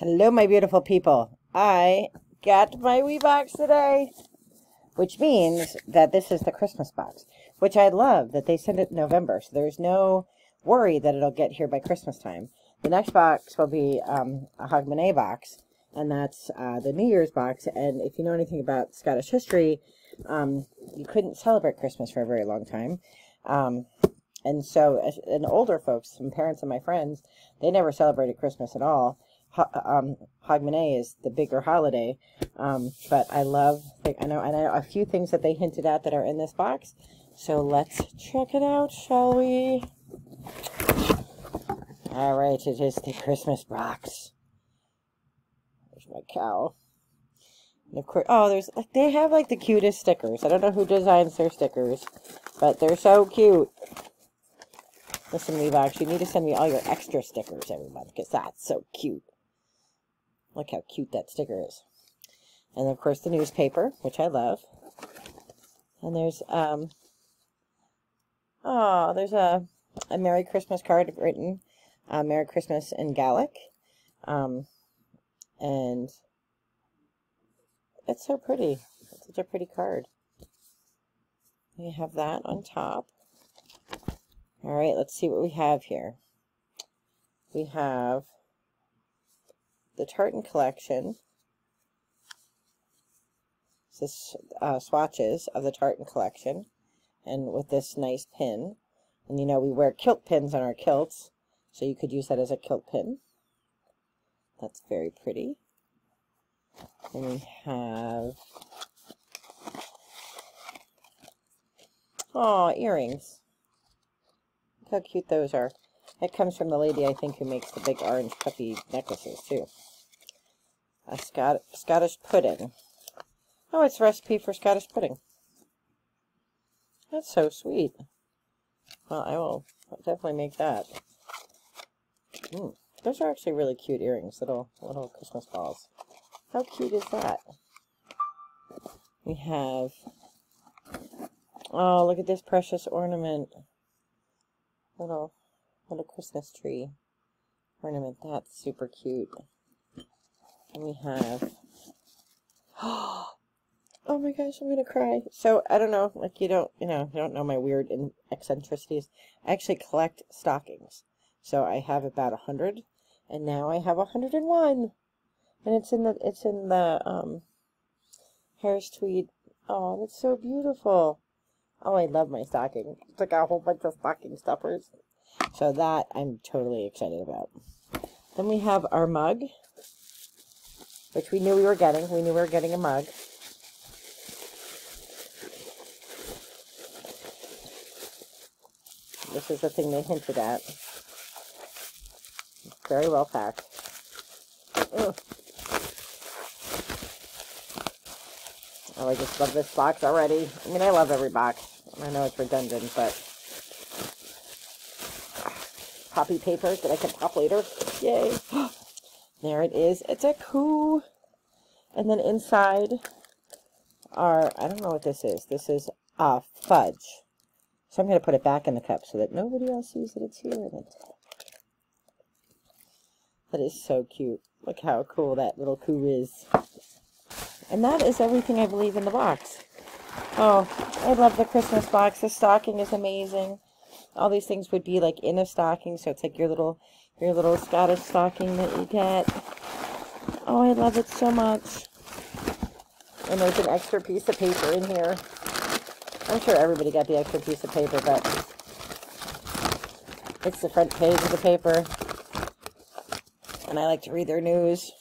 Hello, my beautiful people. I got my wee box today, which means that this is the Christmas box, which I love that they send it in November. So there's no worry that it'll get here by Christmas time. The next box will be um, a Hogmanay box, and that's uh, the New Year's box. And if you know anything about Scottish history, um, you couldn't celebrate Christmas for a very long time. Um, and so, and older folks, some parents and my friends, they never celebrated Christmas at all. Um, Hogmanay is the bigger holiday, um, but I love. I know, I know a few things that they hinted at that are in this box. So let's check it out, shall we? All right, it is the Christmas box. There's my cow. And of course, oh, there's like they have like the cutest stickers. I don't know who designs their stickers, but they're so cute. Listen, Weebox, you need to send me all your extra stickers every month because that's so cute. Look how cute that sticker is. And of course the newspaper, which I love. And there's, um, oh, there's a, a Merry Christmas card written, uh, Merry Christmas in Gaelic. Um, and it's so pretty. It's such a pretty card. We have that on top. All right, let's see what we have here. We have the Tartan collection. This uh, swatches of the Tartan collection, and with this nice pin. And you know we wear kilt pins on our kilts, so you could use that as a kilt pin. That's very pretty. And we have oh earrings. Look how cute those are. That comes from the lady, I think, who makes the big orange puffy necklaces, too. A Scot Scottish pudding. Oh, it's a recipe for Scottish pudding. That's so sweet. Well, I will definitely make that. Mm, those are actually really cute earrings, little little Christmas balls. How cute is that? We have... Oh, look at this precious ornament little little Christmas tree ornament. That's super cute. We have oh my gosh, I'm gonna cry. So I don't know, like you don't you know, you don't know my weird eccentricities. I actually collect stockings. So I have about a hundred and now I have a hundred and one. And it's in the it's in the um Harris tweed. Oh, that's so beautiful. Oh, I love my stocking. It's like a whole bunch of stocking stuffers. So that I'm totally excited about. Then we have our mug, which we knew we were getting. We knew we were getting a mug. This is the thing they hinted at. Very well packed. Ugh. Oh, I just love this box already. I mean, I love every box. I know it's redundant, but... Copy paper that I can pop later. Yay! there it is. It's a coo! And then inside are... I don't know what this is. This is uh, fudge. So I'm going to put it back in the cup so that nobody else sees that it's here. That is so cute. Look how cool that little coo is. And that is everything I believe in the box. Oh, I love the Christmas box. The stocking is amazing. All these things would be like in a stocking, so it's like your little your little Scottish stocking that you get. Oh, I love it so much. And there's an extra piece of paper in here. I'm sure everybody got the extra piece of paper, but it's the front page of the paper. And I like to read their news.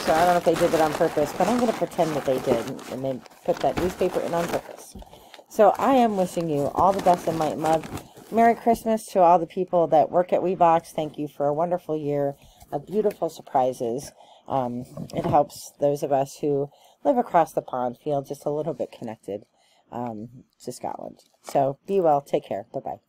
So I don't know if they did it on purpose, but I'm going to pretend that they did, and they put that newspaper in on purpose. So I am wishing you all the best in Might Mug. Merry Christmas to all the people that work at WeeBox. Thank you for a wonderful year of beautiful surprises. Um, it helps those of us who live across the pond feel just a little bit connected um, to Scotland. So be well. Take care. Bye-bye.